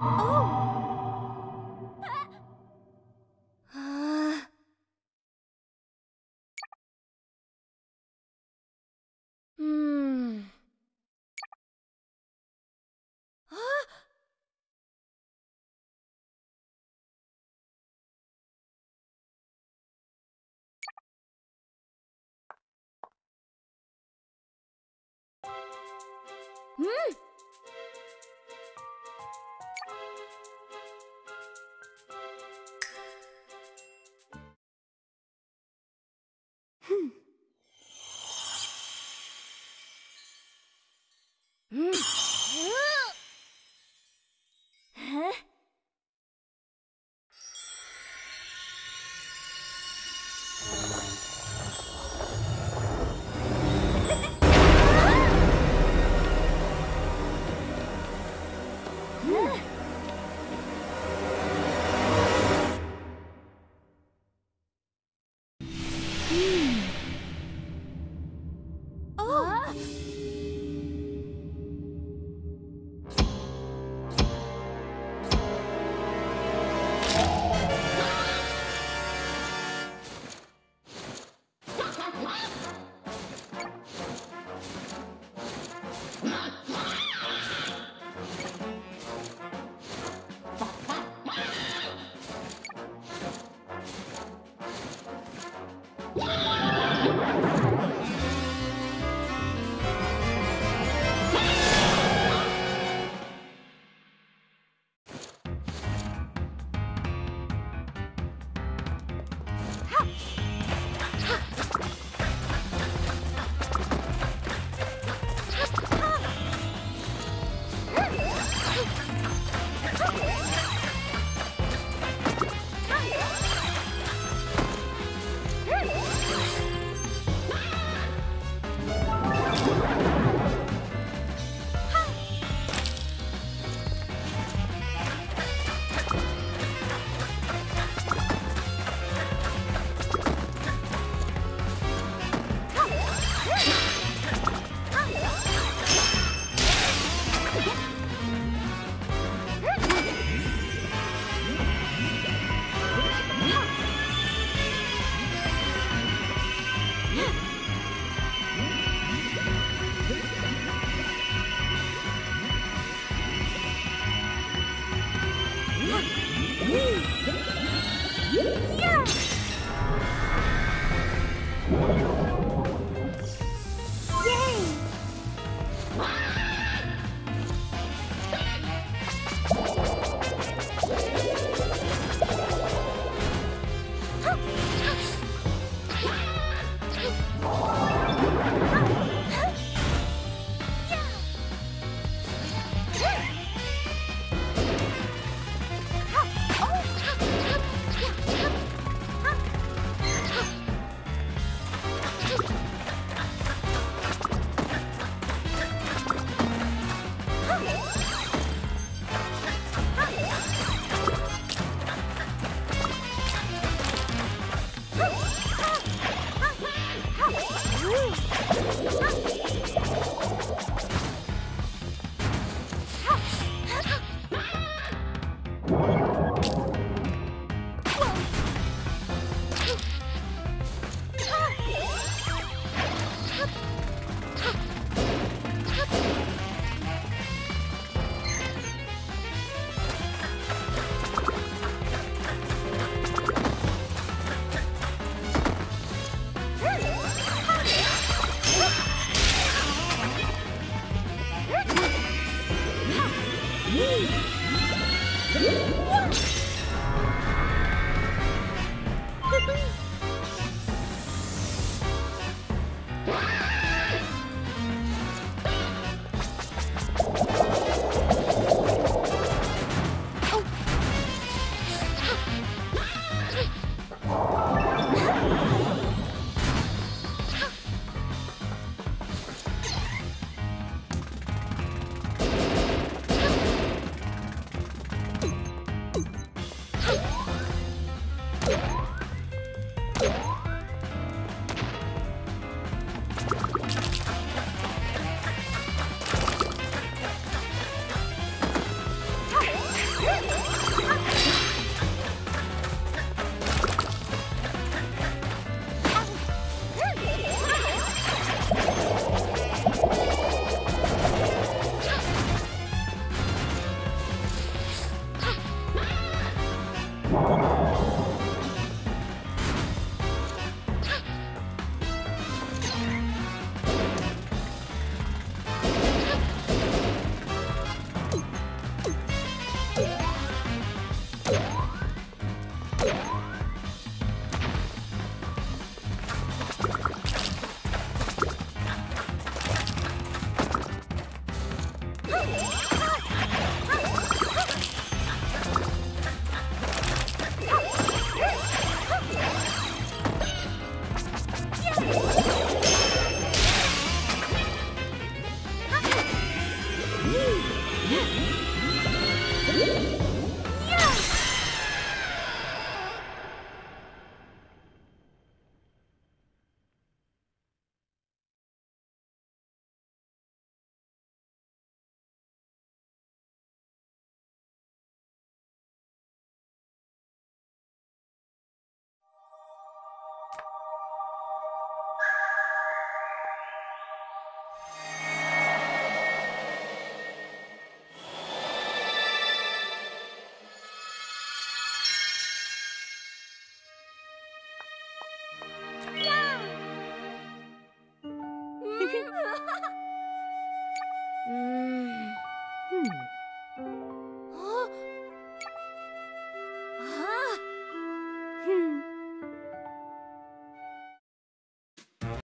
うん。Yeah!